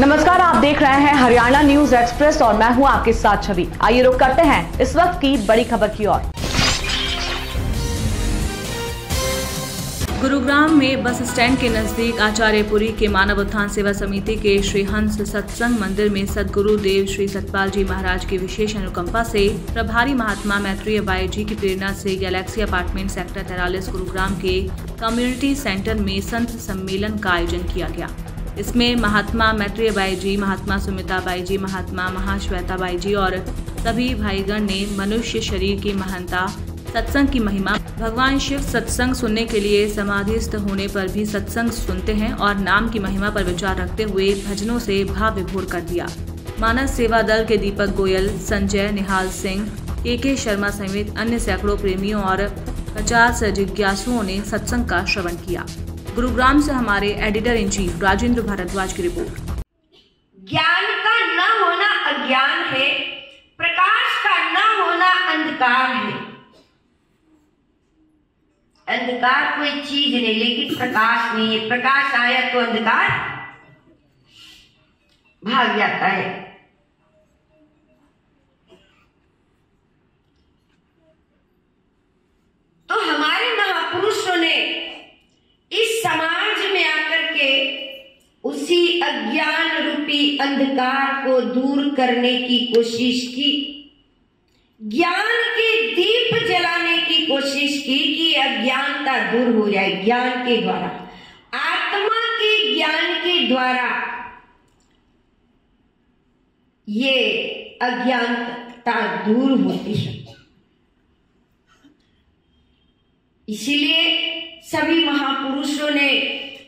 नमस्कार, आप देख रहे हैं हरियाणा न्यूज़ एक्सप्रेस और मैं हूँ आपके साथ छवि। आइए रुक करते हैं इस वक्त की बड़ी खबर की ओर। गुरुग्राम में बस स्टैंड के नज़दीक आचार्यपुरी के मानव उत्थान सेवा समिति के श्री हंस सत्संग मंदिर में सदगुरु देव श्री सतपाल जी महाराज की विशेष अनुकंपा से प्रभारी महात्मा मैत्रेय बाई जी की प्रेरणा से गैलेक्सी अपार्टमेंट सेक्टर तैरालीस गुरुग्राम के कम्युनिटी सेंटर में संत सम्मेलन का आयोजन किया गया। इसमें महात्मा मैत्रेय बाई जी, महात्मा सुमिता बाई जी, महात्मा महाश्वेता बाई जी और सभी भाईगण ने मनुष्य शरीर की महानता, सत्संग की महिमा, भगवान शिव सत्संग सुनने के लिए समाधिस्थ होने पर भी सत्संग सुनते हैं और नाम की महिमा पर विचार रखते हुए भजनों से भाव विभोर कर दिया। मानस सेवा दल के दीपक गोयल, संजय निहाल सिंह के के शर्मा समेत अन्य सैकड़ों प्रेमियों और पचास जिज्ञासुओं ने सत्संग का श्रवण किया। गुरुग्राम से हमारे editor in chief Rajendra Bhardwaj की रिपोर्ट। ज्ञान का न होना अज्ञान है, प्रकाश का न होना अंधकार है। अंधकार कोई चीज़ नहीं, लेकिन प्रकाश नहीं है। प्रकाश आया तो अंधकार भाग जाता है तो हमारे महापुरुषों ने इस समाज में आकर के उसी अज्ञान रूपी अंधकार को दूर करने की कोशिश की। ज्ञान के दीप जलाने की कोशिश की कि अज्ञानता दूर हो जाए, ज्ञान के द्वारा। आत्मा के ज्ञान के द्वारा ये अज्ञानता दूर होती है। इसीलिए सभी महापुरुषों ने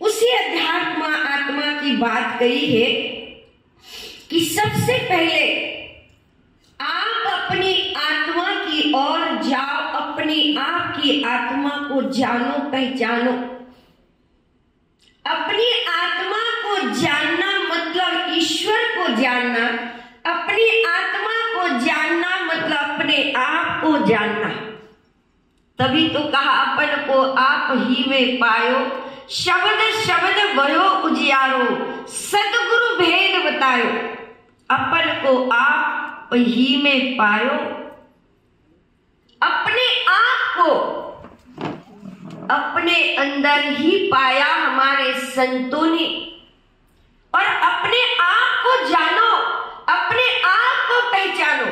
उसी अध्यात्म आत्मा की बात कही है कि सबसे पहले आप अपनी आत्मा की ओर जाओ, अपनी आप की आत्मा को जानो, पहचानो। अपनी आत्मा को जानना मतलब ईश्वर को जानना, अपनी आत्मा को जानना मतलब अपने आप को जानना। तभी तो कहा, अपन को आप ही में पायो। शब्द शब्द भयो उजियारो। सदगुरु भेद बतायो। अपन को आप ही में पायो। अपने आप को अपने अंदर ही पाया हमारे संतों ने। और अपने आप को जानो, अपने आप को पहचानो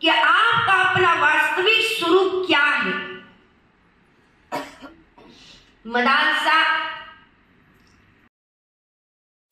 कि आपका अपना वास्तविक स्वरूप क्या है। मदालसा